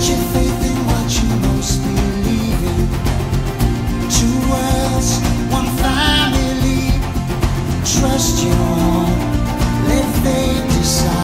Put your faith in what you most believe in. Two worlds, one family. Trust your